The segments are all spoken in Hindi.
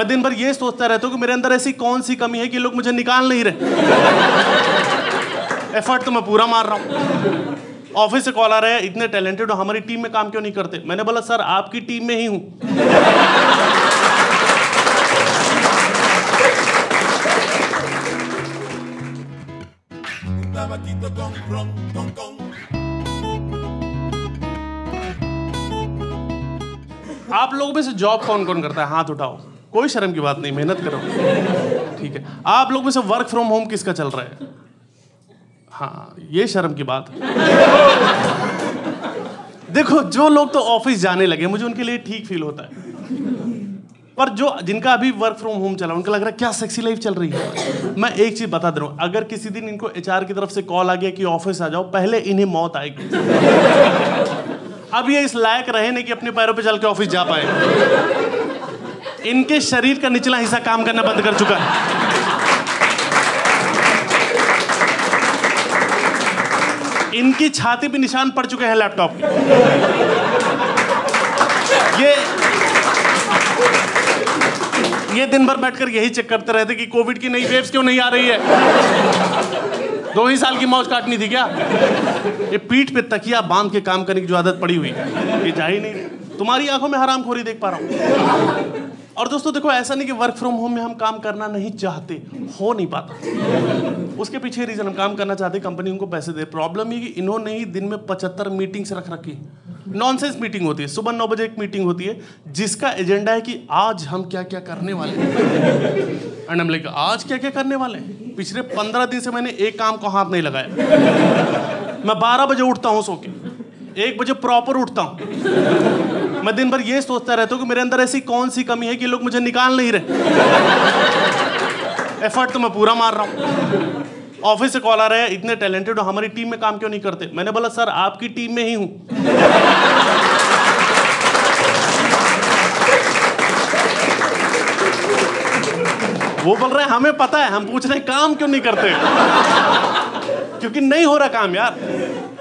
मैं दिन भर ये सोचता रहता हूँ कि मेरे अंदर ऐसी कौन सी कमी है कि लोग मुझे निकाल नहीं रहे। एफर्ट तो मैं पूरा मार रहा हूँ। ऑफ़िस से कॉल आ रहा है, इतने टैलेंटेड हो, हमारी टीम में काम क्यों नहीं करते? मैंने बोला, सर, आपकी टीम में ही हूँ. आप लोगों में से जॉब कौन कौन करता है? हाथ उठाओ। कोई शर्म की बात नहीं, मेहनत करो। ठीक है। आप लोग में से वर्क फ्रॉम होम किसका चल रहा है? हाँ ये शर्म की बात। देखो, जो लोग तो ऑफ़िस जाने लगे, मुझे उनके लिए ठीक फील होता है। पर जो, जिनका अभी वर्क फ्रॉम होम चला, उनका लग रहा है, क्या सेक्सी लाइफ चल रही है? मैं एक चीज़ बता दे रहा हूँ, अगर किसी दिन इनको एचआर की तरफ़ से कॉल आ गया कि ऑफ़िस आ जाओ, पहले इन्हें मौत आएगी। अब ये इस लायक रहे नहीं कि अपने पैरों पे चल के ऑफ़िस जा पाए। इनके शरीर का निचला हिस्सा काम करना बंद कर चुका है। इनकी छाती पे निशान पड़ चुके हैं लैपटॉप। ये ये दिन भर बैठकर यही चेक करते रहते कि कोविड की नई वेव्स क्यों नहीं आ रही है? दो ही साल की मौज काटनी थी क्या? ये पीठ पे तकिया बाँध के काम करने की जो आदत पड़ी हुई है। ये जा ही नहीं तुम्हारी आँखों में हराम खोरी देख पा रहा हूँ। और दोस्तों देखो, ऐसा नहीं कि वर्क फ्रॉम होम में हम काम करना नहीं चाहते, हो नहीं पाता। उसके पीछे रीजन हम काम करना चाहते कंपनी उनको पैसे दे। प्रॉब्लम ये कि इन्होंने ही दिन में पचहत्तर मीटिंग्स रख रखी नॉनसेंस मीटिंग होती है। सुबह नौ बजे एक मीटिंग होती है, जिसका एजेंडा है कि आज हम क्या क्या करने वाले हैं। एंड हम लाइक आज क्या क्या करने वाले हैं? पिछले पंद्रह दिन से मैंने एक काम को हाथ नहीं लगाया। मैं बारह बजे उठता हूँ सो के। एक बजे प्रॉपर उठता हूँ। मैं दिन भर ये सोचता रहता हूँ कि मेरे अंदर ऐसी कौन सी कमी है कि लोग मुझे निकाल नहीं रहे। एफर्ट तो मैं पूरा मार रहा हूँ। ऑफ़िस से कॉल आ रहा है, इतने टैलेंटेड हो, हमारी टीम में काम क्यों नहीं करते? मैंने बोला, सर, आपकी टीम में ही हूँ। वो बोल रहे हैं, हमें पता है, हम पूछ रहे हैं, काम क्यों नहीं करते? क्योंकि नहीं हो रहा काम, यार।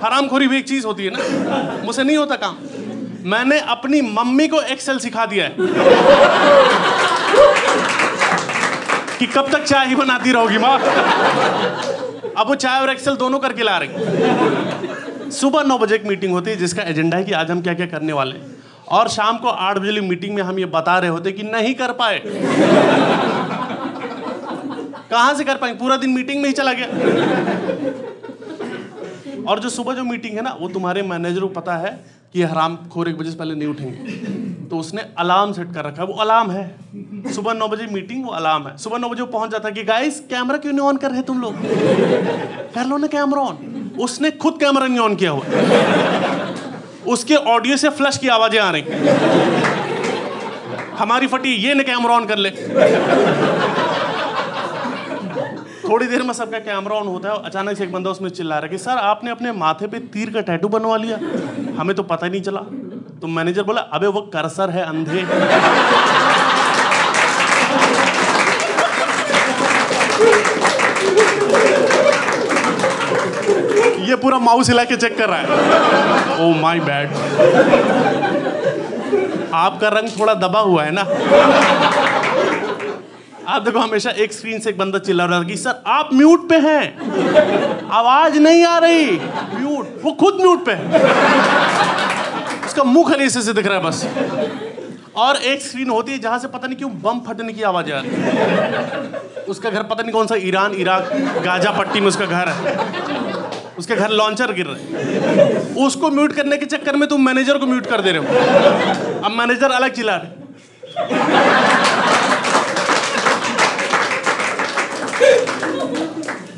हरामखोरी भी एक चीज़ होती है ना। मुझसे नहीं होता काम। मैंने अपनी मम्मी को एक्सेल सिखा दिया है। कि कब तक चाय ही बनाती रहोगी माँ? अब वो चाय और एक्सेल दोनों करके ला रही। सुबह नौ बजे एक मीटिंग होती है जिसका एजेंडा है कि आज हम क्या क्या करने वाले और शाम को आठ बजे मीटिंग में हम ये बता रहे होते कि नहीं कर पाए। कहाँ से कर पाएँगे? पूरा दिन मीटिंग में ही चला गया। और जो सुबह जो मीटिंग है ना, वो तुम्हारे मैनेजर को पता है कि हराम खोर एक बजे से पहले नहीं उठेंगे। तो उसने अलार्म सेट कर रखा है। वो अलार्म है। सुबह नौ बजे मीटिंग, वो अलार्म है। सुबह नौ बजे वो पहुँच जाता है कि गाइस कैमरा क्यों नहीं ऑन कर रहे तुम लोग? कर लो ना कैमरा ऑन उसने खुद कैमरा नहीं ऑन किया हुआ। उसके ऑडियो से फ्लश की आवाज़ें आ रही। हमारी फटी, ये ने कैमरा ऑन कर ले। थोड़ी देर में सबका कैमरा ऑन होता है अचानक से एक बंदा उसमें चिल्ला रहा है कि, सर, आपने अपने माथे पे तीर का टैटू बनवा लिया? हमें तो पता ही नहीं चला। तो मैनेजर बोला, अबे, वो करसर है अंधे। ये पूरा माउस हिला के चेक कर रहा है। ओ माई बैड आपका रंग थोड़ा दबा हुआ है ना? आप देखो, हमेशा एक स्क्रीन से एक बंदा चिल्ला रहा था कि, सर, आप म्यूट पे हैं। आवाज़ नहीं आ रही। म्यूट वो खुद म्यूट पे है। उसका मुँह खाली से दिख रहा है बस। और एक स्क्रीन होती है जहाँ से पता नहीं क्यों बम फटने की आवाज़ आ रही है। उसका घर पता नहीं कौन सा, ईरान, इराक, गाजा पट्टी में उसका घर है। उसके घर लॉन्चर गिर रहे। उसको म्यूट करने के चक्कर में तुम मैनेजर को म्यूट कर दे रहे हो। अब मैनेजर अलग चिल्ला रहे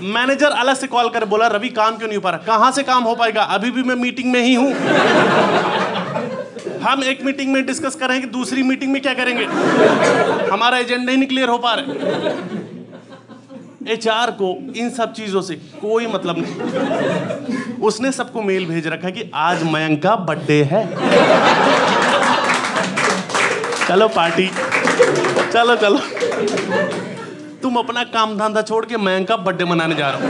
मैनेजर अलग से कॉल कर बोला, रवि, काम क्यों नहीं हो पा रहा? कहाँ से काम हो पाएगा? अभी भी मैं मीटिंग में ही हूँ। हम एक मीटिंग में डिस्कस कर रहे हैं कि दूसरी मीटिंग में क्या करेंगे? हमारा एजेंडा ही नहीं क्लियर हो पा रहा एचआर को इन सब चीज़ों से कोई मतलब नहीं। उसने सबको मेल भेज रखा कि आज मयंक का बर्थडे है। चलो पार्टी। चलो चलो। तुम अपना काम धंधा छोड़ के मयंक का बर्थडे मनाने जा रहे हो।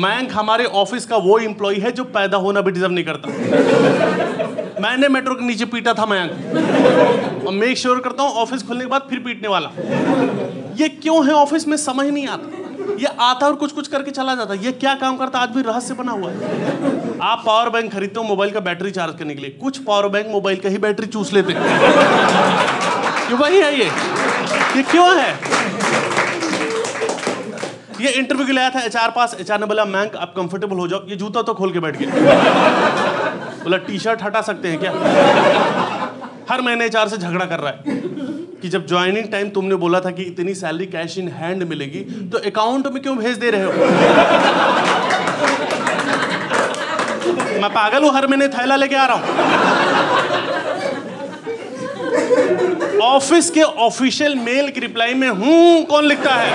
मयंक हमारे ऑफ़िस का वो एम्प्लॉय है जो पैदा होना भी डिजर्व नहीं करता। मैंने मेट्रो के नीचे पीटा था मयंक। और मेक श्योर करता हूँ ऑफ़िस खुलने के बाद फिर पीटने वाला। ये क्यों है ऑफ़िस में समझ नहीं आता? ये आता और कुछ कुछ करके चला जाता। ये क्या काम करता? आज भी रहस्य बना हुआ है। आप पावर बैंक खरीदते हो मोबाइल का बैटरी चार्ज करने के लिए। कुछ पावर बैंक मोबाइल का ही बैटरी चूस लेते हैं। ये वही है ये। ये क्यों है? ये इंटरव्यू के लिए आया था एचआर पास। एचआर ने बोला, मैंक, आप कंफर्टेबल हो जाओ। ये जूता तो खोल के बैठ गए बोला टी शर्ट हटा सकते हैं क्या? हर महीने एचआर से झगड़ा कर रहा है कि जब ज्वाइनिंग टाइम तुमने बोला था कि इतनी सैलरी कैश इन हैंड मिलेगी तो अकाउंट में क्यों भेज दे रहे हो? मैं पागल हूँ, हर महीने थैला लेके आ रहा हूँ। ऑफ़िस के ऑफिशियल मेल की रिप्लाई में हूँ, कौन लिखता है?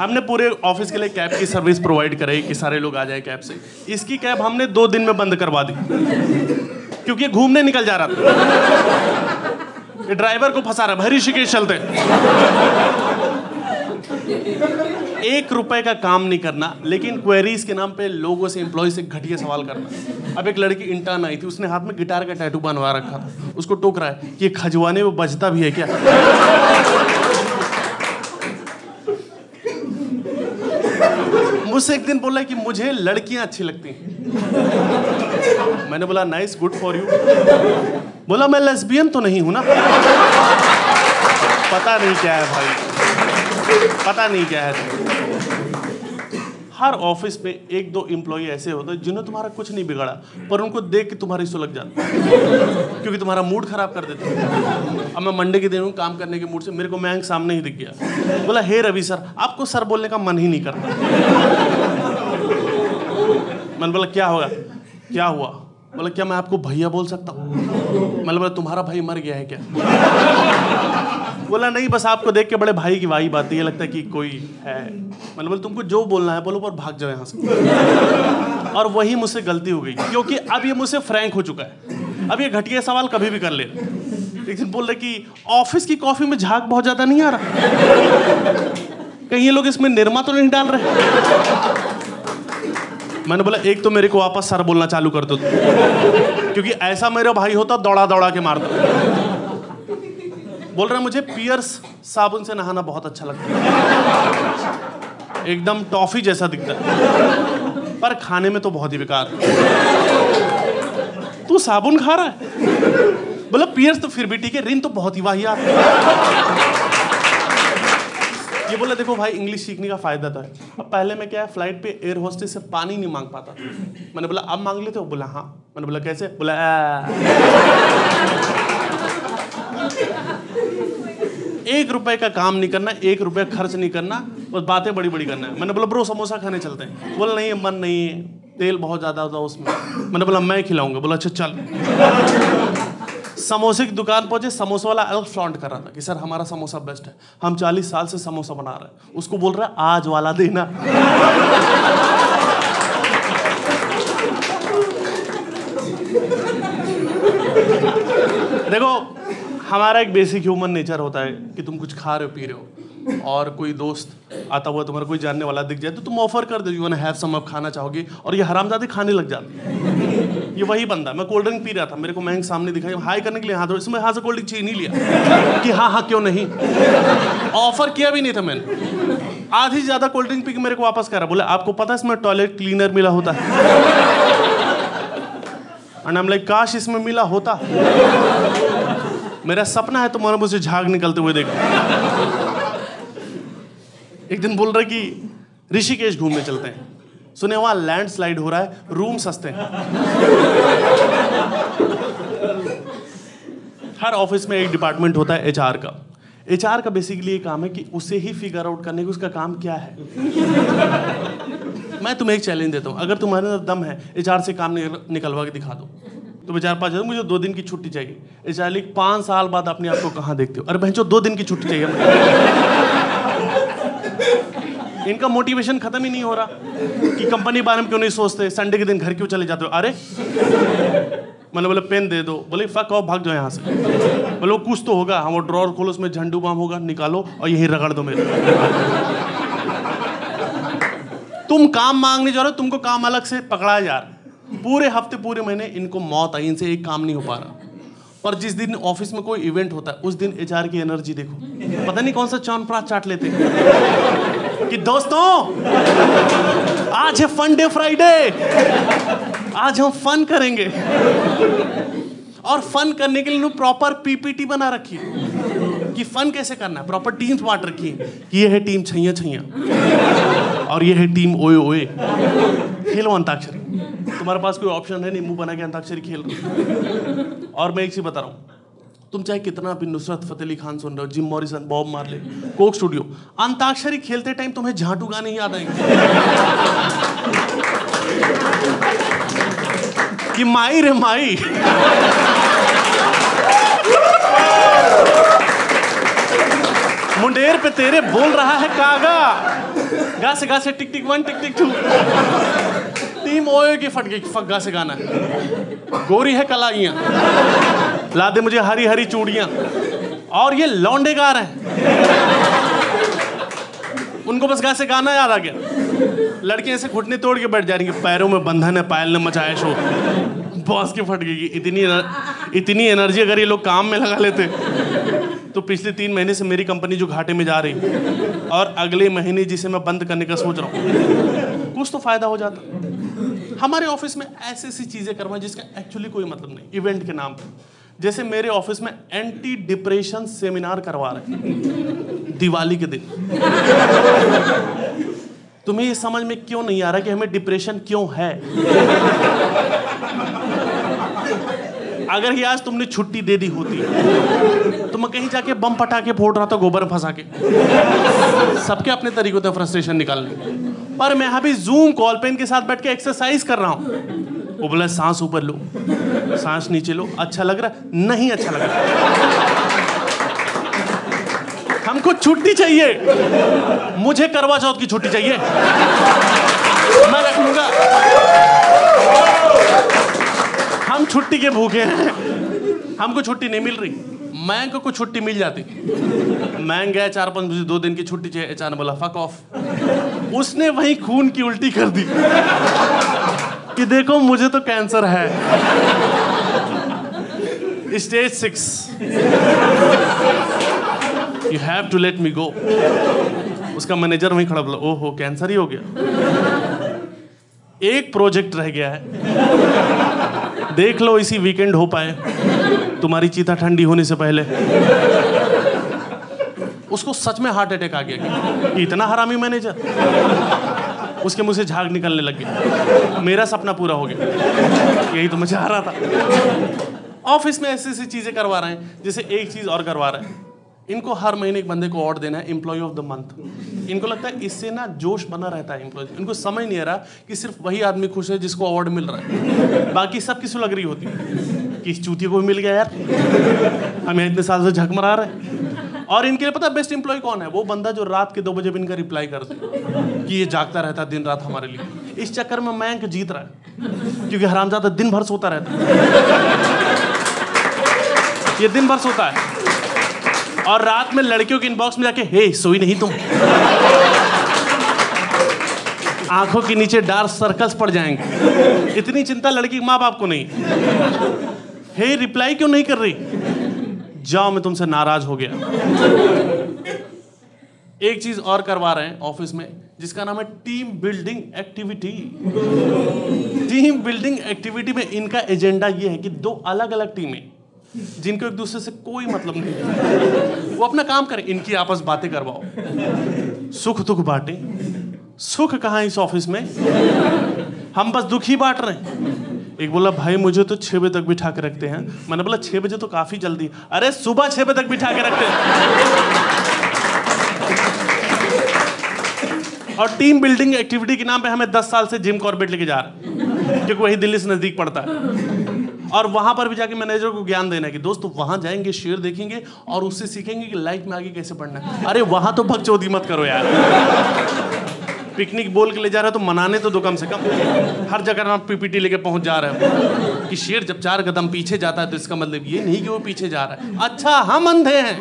हमने पूरे ऑफ़िस के लिए कैब की सर्विस प्रोवाइड कराई कि सारे लोग आ जाए कैब से। इसकी कैब हमने दो दिन में बंद करवा दी। क्योंकि घूमने निकल जा रहा था। ड्राइवर को फंसा रहा भाई ऋषिकेश चलते। एक रुपए का काम नहीं करना, लेकिन क्वेरीज के नाम पे लोगों से एम्प्लॉय से घटिया सवाल करना। अब एक लड़की इंटर्न आई थी, उसने हाथ में गिटार का टैटू बनवा रखा था। उसको टोक रहा है कि ये खजवाने में बजता भी है क्या? मुझसे एक दिन बोला कि मुझे लड़कियाँ अच्छी लगती हैं। मैंने बोला नाइस गुड फॉर यू बोला, मैं लेस्बियन तो नहीं हूँ ना? पता नहीं क्या है भाई। पता नहीं क्या है। हर ऑफ़िस में एक दो एम्प्लॉय ऐसे होते हैं जिन्हें तुम्हारा कुछ नहीं बिगाड़ा, पर उनको देख के तुम्हारी सुलग जाता क्योंकि तुम्हारा मूड खराब कर देते हैं। अब मैं मंडे के दिन हूँ काम करने के मूड से मेरे को मैंग सामने ही दिख गया। बोला, हे रवि सर, आपको सर बोलने का मन ही नहीं करता। मैंने बोला, क्या होगा? क्या हुआ? बोला क्या मैं आपको भैया बोल सकता हूँ? मैंने बोला, तुम्हारा भाई मर गया है क्या? बोला, नहीं, बस आपको देख के बड़े भाई की वाई बात ये लगता है कि कोई है। मतलब बोला, तुमको जो बोलना है बोलो पर भाग जाओ यहाँ से। और वही मुझसे गलती हो गई, क्योंकि अब ये मुझसे फ्रैंक हो चुका है। अब ये घटिया सवाल कभी भी कर ले। एक दिन बोल रहे कि, ऑफ़िस की कॉफ़ी में झाग बहुत ज़्यादा नहीं आ रहा? कहीं ये लोग इसमें निरमा तो नहीं डाल रहे? मैंने बोला, एक तो मेरे को वापस सर बोलना चालू कर दो। क्योंकि ऐसा मेरा भाई होता दौड़ा दौड़ा के मारता। बोल रहा मुझे पियर्स साबुन से नहाना बहुत अच्छा लगता है। एकदम टॉफी जैसा दिखता है। पर खाने में तो बहुत ही बेकार। तू साबुन खा रहा है? बोला, पियर्स तो फिर भी ठीक है, रिन तो बहुत ही वाहियात है। ये बोला देखो भाई इंग्लिश सीखने का फ़ायदा था अब पहले मैं क्या है फ़्लाइट पे एयर होस्टेस से पानी नहीं मांग पाता मैंने बोला, अब मांग लेते हो? बोला हाँ। मैंने बोला, कैसे? बोला. एक रुपए का काम नहीं करना, एक रुपए खर्च नहीं करना बस बातें बड़ी बड़ी करना है। मैंने बोला, ब्रो, समोसा खाने चलते हैं। बोला, नहीं, मन नहीं है। तेल बहुत ज़्यादा होता है उसमें। मैंने बोला, मैं खिलाऊँगा। बोला अच्छा चल। समोसे की दुकान पहुँचे, समोसा वाला अलग फ्लॉन्ट कर रहा था कि, सर, हमारा समोसा बेस्ट है। हम 40 साल से समोसा बना रहे हैं। उसको बोल रहा है, आज वाला देना। देखो, हमारा एक बेसिक ह्यूमन नेचर होता है कि तुम कुछ खा रहे हो, पी रहे हो, और कोई दोस्त आता हुआ तुम्हारा कोई जानने वाला दिख जाए तो तुम ऑफ़र कर दो यू वन हैव सम खाना चाहोगे? और ये हरामजादे खाने लग जाते ये वही बंदा मैं कोल्ड ड्रिंक पी रहा था। मेरे को महंग सामने दिखाई हाई करने के लिए हाथ इसमें हाथ से कोल्ड ड्रिंक चाहिए, नहीं लिया। कि हाँ हाँ क्यों नहीं? ऑफ़र किया भी नहीं था मैंने। आधी से ज़्यादा कोल्ड ड्रिंक पी के मेरे को वापस करा। बोले, आपको पता है इसमें टॉयलेट क्लीनर मिला होता है? एंड आई लाइक काश इसमें मिला होता। मेरा सपना है तुम्हारे मुझसे झाग निकलते हुए देखो। एक दिन बोल रहे कि ऋषिकेश घूमने चलते हैं। सुने वहाँ लैंड स्लाइड हो रहा है रूम सस्ते हैं। हर ऑफ़िस में एक डिपार्टमेंट होता है एचआर का। एचआर का बेसिकली ये काम है कि उसे ही फिगर आउट करने की उसका काम क्या है। मैं तुम्हें एक चैलेंज देता हूँ। अगर तुम्हारे अंदर दम है एचआर से काम निकलवा के दिखा दो। तो बेचार पाँच मुझे दो दिन की छुट्टी चाहिए। एचआर पाँच साल बाद अपने आप को कहाँ देखते हो? अरे बहन दो दिन की छुट्टी चाहिए। इनका मोटिवेशन खत्म ही नहीं हो रहा कि कंपनी के बारे में क्यों नहीं सोचते? संडे के दिन घर क्यों चले जाते हो? अरे मैंने बोले पेन दे दो। बोले फक आओ भाग जाओ यहाँ से। बोले कुछ तो होगा हाँ वो ड्रॉर खोलो, उसमें झंडू बाम होगा, निकालो और यहीं रगड़ दो मेरे तुम काम मांगने जा रहे हो, तुमको काम अलग से पकड़ा जा रहा पूरे हफ़्ते, पूरे महीने इनको मौत आई, इनसे एक काम नहीं हो पा रहा। पर जिस दिन ऑफ़िस में कोई इवेंट होता है, उस दिन एचआर की एनर्जी देखो। पता नहीं कौन सा चौन प्रात चाट लेते। हैं कि दोस्तों, आज है फन डे फ्राइडे आज हम फन करेंगे। और फन करने के लिए इन्होंने प्रॉपर पीपीटी बना रखी कि फन कैसे करना है? प्रॉपर टीम्स बांट रखी है। कि ये है टीम छैया छैया। और ये है टीम ओए ओए। खेलो अंताक्षरी। तुम्हारे पास कोई ऑप्शन है नहीं? मुँह बना के अंताक्षरी खेल। और मैं एक चीज़ बता रहा हूँ। तुम चाहे कितना भी नुसरत फतेह अली खान सुन रहे हो, Jim Morrison, Bob Marley, Coke studio, Antakshari खेलते टाइम तुम्हें झाटू गाने ही याद आएँगे। कि माई रे माई। मुंडेर पे तेरे बोल रहा है कागा। गा से गा से tick tick one, tick tick two. Team ओए की फट गई फक गा से गाना। गोरी है कलाइयाँ ला दे मुझे हरी हरी चूड़ियाँ। और ये लौंडे गा रहे हैं। उनको बस से गाना याद आ गया। लड़के ऐसे घुटने तोड़ के बैठ जा रही हैं पैरों में बंधन है, पायल ने मचाया शो। बॉस की फट गई इतनी एनर- इतनी एनर्जी अगर ये लोग काम में लगा लेते तो पिछले तीन महीने से मेरी कंपनी जो घाटे में जा रही और अगले महीने जिसे मैं बंद करने का सोच रहा हूँ, कुछ तो फ़ायदा हो जाता। हमारे ऑफ़िस में ऐसी ऐसी चीज़ें करवाएँ जिसका एक्चुअली कोई मतलब नहीं इवेंट के नाम पे। जैसे मेरे ऑफ़िस में एंटी डिप्रेशन सेमिनार करवा रहे दिवाली के दिन। तुम्हें ये समझ में क्यों नहीं आ रहा कि हमें डिप्रेशन क्यों है? अगर ही आज तुमने छुट्टी दे दी होती तो मैं कहीं जाके बम पटाके फोड़ रहा था, गोबर फंसा के। सबके अपने तरीकों से फ्रस्ट्रेशन निकालने। पर मैं अभी जूम कॉल पे इनके साथ बैठ के एक्सरसाइज कर रहा हूँ। वो बोला, सांस ऊपर लो। सांस नीचे लो अच्छा लग रहा नहीं अच्छा लग रहा हमको छुट्टी चाहिए। मुझे करवा चौथ की छुट्टी चाहिए। मैं रख लूँगा। हम छुट्टी के भूखे हैं। हमको छुट्टी नहीं मिल रही। मैं को कुछ छुट्टी मिल जाती। मैं गया चार पाँच मुझे दो दिन की छुट्टी चाहिए। ने बोला फक ऑफ़ उसने वही खून की उल्टी कर दी। कि देखो, मुझे तो कैंसर है। Stage six you have to let me go उसका मैनेजर वहीं खड़ा बोला, ओहो कैंसर ही हो गया. एक प्रोजेक्ट रह गया है। देख लो, इसी वीकेंड हो पाए। तुम्हारी चीता ठंडी होने से पहले। उसको सच में हार्ट अटैक आ गया कि इतना हरामी मैनेजर उसके मुँह से झाग निकलने लग गया। मेरा सपना पूरा हो गया। यही तो मैं चाह रहा था। ऑफ़िस में ऐसी ऐसी चीज़ें करवा रहे हैं, जैसे एक चीज़ और करवा रहे हैं। इनको हर महीने एक बंदे को अवार्ड देना है एम्प्लॉय ऑफ़ द मंथ इनको लगता है इससे ना जोश बना रहता है एम्प्लॉय इनको समझ नहीं आ रहा कि सिर्फ़ वही आदमी खुश है जिसको अवार्ड मिल रहा है। बाकी सब किसी लग रही होती है। कि इस चूतिया को भी मिल गया यार? हम इतने साल से झक मरा रहे और इनके लिए पता बेस्ट एम्प्लॉय कौन है? वो बंदा जो रात के दो बजे भी इनका रिप्लाई कर दे कि ये जागता रहता दिन रात हमारे लिए। इस चक्कर में मैं जीत रहा है, क्योंकि हराम हरामजादा दिन भर सोता रहता है। ये दिन भर सोता है। और रात में लड़कियों के इनबॉक्स में जाके, हे, सोई नहीं तुम। आँखों के नीचे डार्क सर्कल्स पड़ जाएँगे। इतनी चिंता लड़की माँ बाप को नहीं। हे रिप्लाई क्यों नहीं कर रही? जाओ, मैं तुमसे नाराज़ हो गया। एक चीज़ और करवा रहे हैं ऑफ़िस में, जिसका नाम है team building activity team building activity में इनका एजेंडा ये है कि दो अलग अलग टीमें जिनको एक दूसरे से कोई मतलब नहीं। वो अपना काम करें, इनकी आपस बातें करवाओ। सुख दुख बांटे। सुख कहाँ इस ऑफ़िस में? हम बस दुख ही बांट रहे हैं। एक बोला, भाई, मुझे तो छह बजे तक बिठा के रखते हैं। मैंने बोला, छह बजे तो काफ़ी जल्दी अरे, सुबह छह बजे तक बिठा के रखते हैं। और टीम बिल्डिंग एक्टिविटी के नाम पे हमें 10 साल से जिम कॉर्बेट लेके जा रहे हैं, क्योंकि वही दिल्ली से नज़दीक पड़ता है। और वहाँ पर भी जाके मैनेजर को ज्ञान देना कि दोस्त वहाँ जाएँगे, शेर देखेंगे और उससे सीखेंगे कि लाइफ में आगे कैसे बढ़ना है। अरे, वहाँ तो भगचौदी मत करो यार। पिकनिक बोल के ले जा रहा है तो मनाने तो दो कम से कम। हर जगह आप पीपीटी लेके पहुँच जा रहे हो कि शेर जब चार कदम पीछे जाता है तो इसका मतलब ये नहीं कि वो पीछे जा रहा है। अच्छा हम अंधे हैं।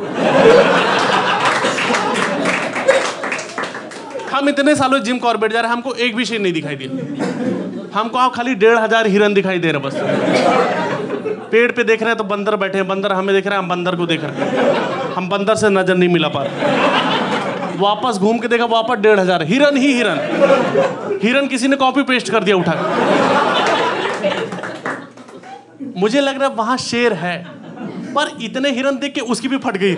हम इतने सालों जिम कॉर्बेट जा रहे हैं, हमको एक भी शेर नहीं दिखाई दिया। हमको आप खाली डेढ़ हज़ार हिरन दिखाई दे रहे बस। पेड़ पे देख रहे हैं तो बंदर बैठे हैं। बंदर हमें देख रहे हैं, हम बंदर को देख रहे हैं। हम बंदर से नज़र नहीं मिला पा वापस घूम के देखा, वापस डेढ़ हज़ार। हिरन ही हिरन। हिरन किसी ने कॉपी पेस्ट कर दिया, उठा मुझे लग रहा है वहाँ शेर है, पर इतने हिरन देख के उसकी भी फट गई।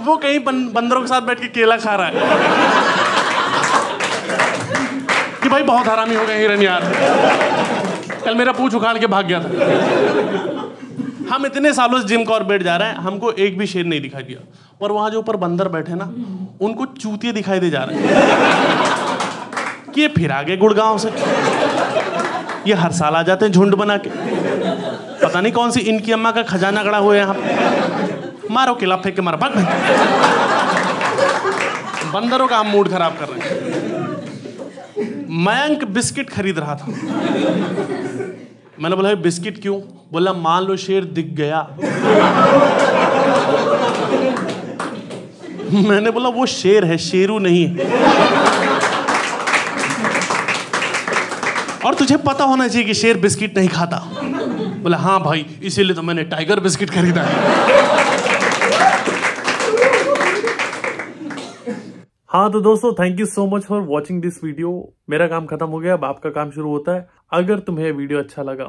वो कहीं बंदरों के साथ बैठ के केला खा रहा है। कि भाई बहुत हरामी हो गए हिरन यार। कल मेरा पूछ उखाड़ के भाग गया था। हम इतने सालों से जिम कॉर्बेट जा रहे हैं, हमको एक भी शेर नहीं दिखाई दिया। पर वहाँ जो ऊपर बंदर बैठे ना, उनको चूतिए दिखाई दे जा रहे हैं। कि ये फिर आगे गुड़गांव से? ये हर साल आ जाते हैं झुंड बना के। पता नहीं कौन सी इनकी अम्मा का खजाना गड़ा हुआ है यहाँ मारो किला फेंक के मारो भाग बंदरों का हम मूड खराब कर रहे हैं। मयंक बिस्किट खरीद रहा था। मैंने बोला बिस्किट क्यों? बोला, मान लो शेर दिख गया। मैंने बोला, वो शेर है, शेरू नहीं है। और तुझे पता होना चाहिए कि शेर बिस्किट नहीं खाता। बोला हाँ भाई, इसीलिए तो मैंने टाइगर बिस्किट खरीदा है। हाँ तो दोस्तों thank you so much for watching this video मेरा काम खत्म हो गया, अब आपका काम शुरू होता है। अगर तुम्हें वीडियो अच्छा लगा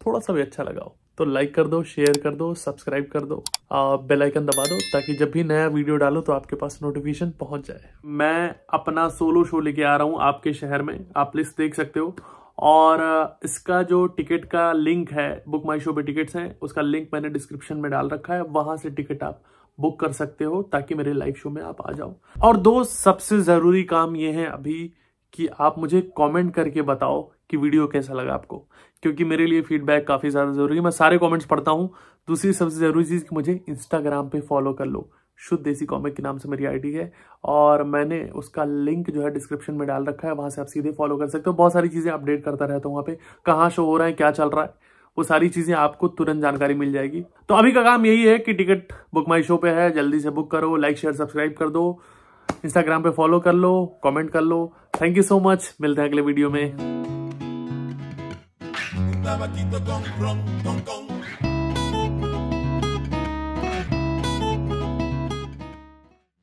थोड़ा सा भी अच्छा लगा तो लाइक कर दो शेयर कर दो सब्सक्राइब कर दो बेल आइकन दबा दो, ताकि जब भी नया वीडियो डालो तो आपके पास नोटिफिकेशन पहुँच जाए। मैं अपना सोलो शो लेके आ रहा हूँ आपके शहर में, आप लिस्ट देख सकते हो। और, इसका जो टिकट का लिंक है बुक माई शो पे टिकट्स हैं, उसका लिंक मैंने डिस्क्रिप्शन में डाल रखा है, वहाँ से टिकट आप बुक कर सकते हो ताकि मेरे लाइव शो में आप आ जाओ। और दो सबसे ज़रूरी काम ये है अभी कि आप मुझे कमेंट करके बताओ कि वीडियो कैसा लगा आपको। क्योंकि मेरे लिए फीडबैक काफ़ी ज़्यादा ज़रूरी है। मैं सारे कमेंट्स पढ़ता हूँ। दूसरी सबसे ज़रूरी चीज़ कि मुझे इंस्टाग्राम पे फॉलो कर लो। शुद्ध देसी कॉमिक के नाम से मेरी आईडी है। और मैंने उसका लिंक जो है डिस्क्रिप्शन में डाल रखा है। वहाँ से आप सीधे फॉलो कर सकते हो। बहुत सारी चीज़ें अपडेट करता रहता हूँ वहाँ पे। कहाँ शो हो रहा है, क्या चल रहा है। वो सारी चीज़ें आपको तुरंत जानकारी मिल जाएगी। तो अभी का काम यही है कि टिकट बुक माई शो पे है, जल्दी से बुक करो, लाइक, शेयर, सब्सक्राइब कर दो इंस्टाग्राम पे फॉलो कर लो कमेंट कर लो। थैंक यू सो मच मिलते हैं अगले वीडियो में।